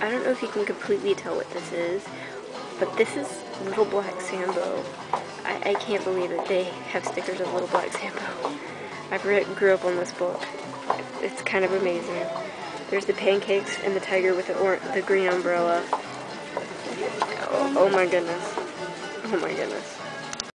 I don't know if you can completely tell what this is, but this is Little Black Sambo. I, I can't believe that They have stickers of Little Black Sambo. I grew up on this book. It's kind of amazing. There's the pancakes and the tiger with the, the green umbrella. Oh, oh my goodness. Oh my goodness.